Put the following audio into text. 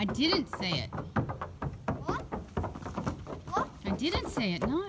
I didn't say it. What? What? I didn't say it, no.